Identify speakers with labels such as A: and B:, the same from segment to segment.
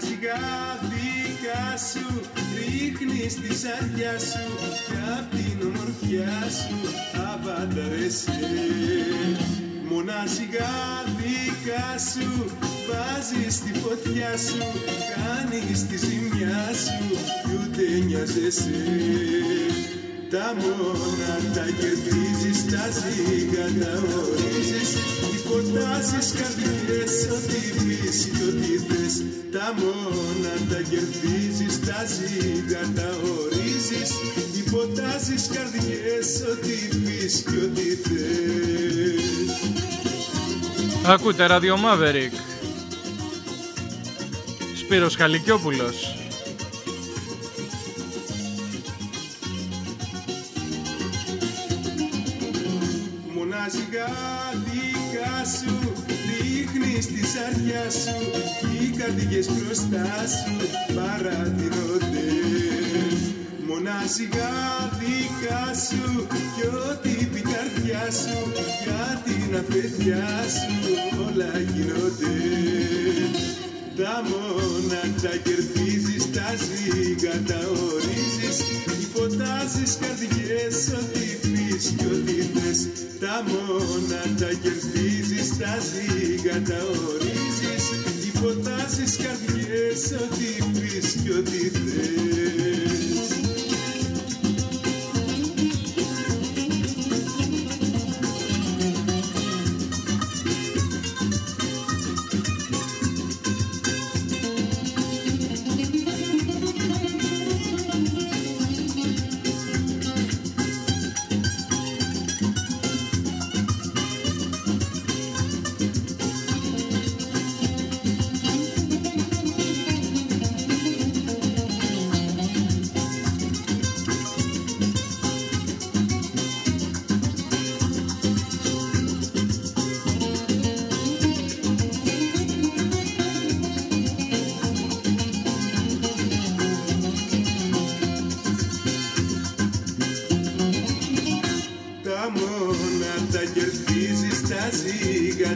A: σιγά δικά σου ρίχνεις τη σαριά σου κι απ' την ομορφιά σου αβανταρέσαι Μονάζιγα δικά σου βάζεις τη φωτιά σου κάνεις τη ζημιά σου κι ούτε νοιάζεσαι τα μόνα τα κερδίζεις, τα ζύγα τα ορίζεις Υποτάζεις καρδιές ό,τι πεις κι ό,τι θες. Τα μόνα τα κερδίζεις, τα ζύγα τα ορίζεις. Υποτάζεις καρδιές ό,τι πεις κι ό,τι θες.
B: Ακούτε Radio Maverick Σπύρος Χαλικιόπουλος
A: δικά σου δείχνεις τη σαριά σου κι οι καρδιές μπροστά σου παρατηρώνται. Μονάζιγα δικά σου κι ό,τι πει καρδιά σου για την αφεντιά σου όλα γίνονται. Τα μόνα τα κερδίζεις, τα ζύγα τα ορίζεις Υποτάζεις καρδιές ό,τι πεις κι ό,τι θες Τα μόνα τα κερδίζεις, τα ζύγα τα ορίζεις. Υποτάζεις καρδιές ό,τι πεις κι ό,τι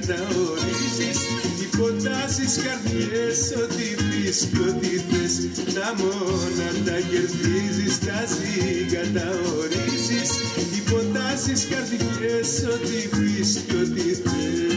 A: ζύγα τα ορίζεις Υποτάσεις καρδιές ό,τι πεις κι ό,τι θες. Τα μόνα τα κερδίζεις, τα ζύγα τα ορίζεις Υποτάσεις καρδιές ό,τι πεις κι ό,τι θες